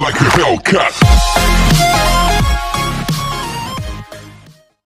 like a Hellcat.